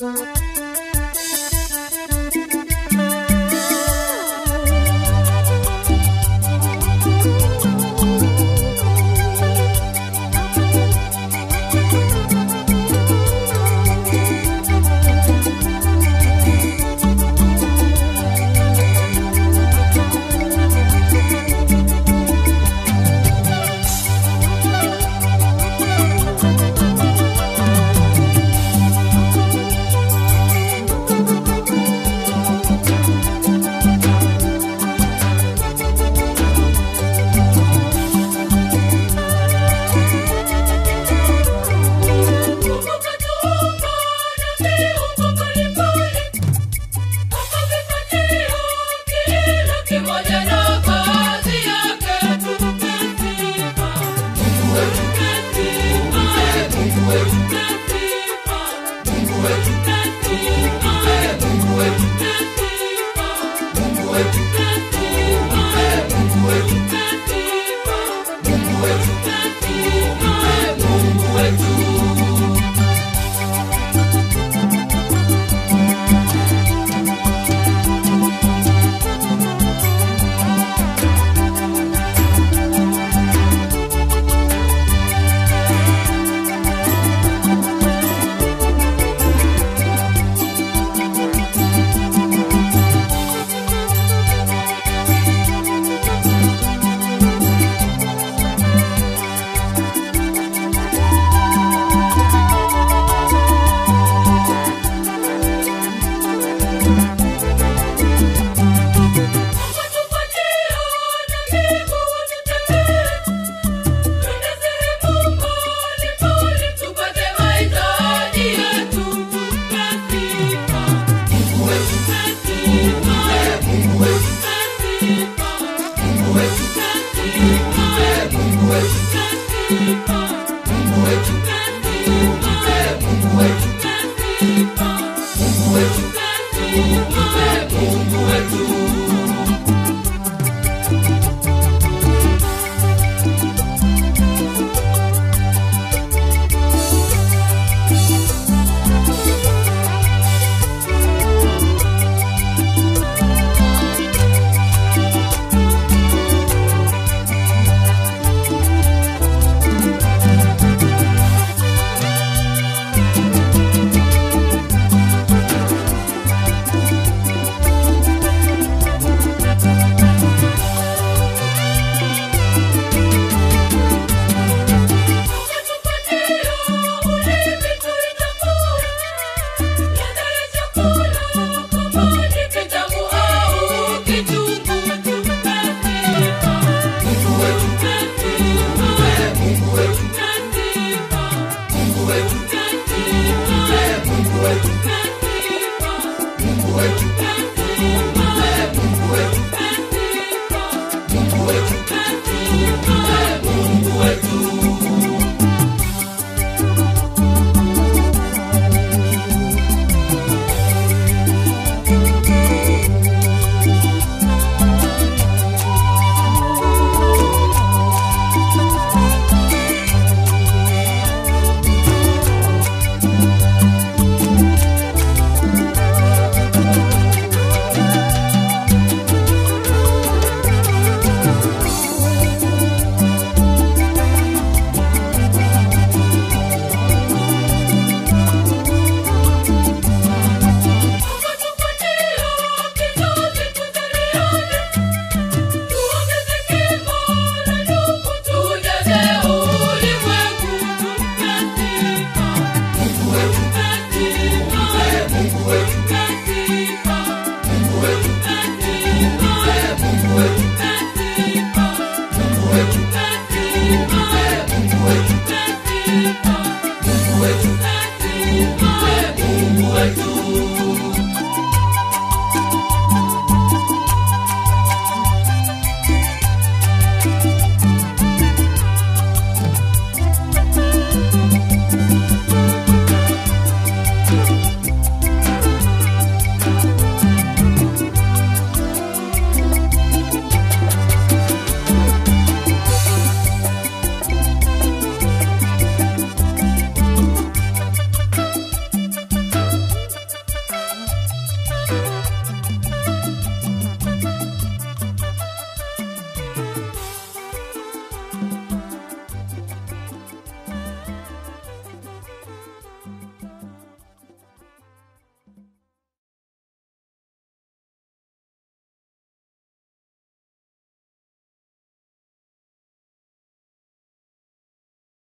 Música Música Brasil.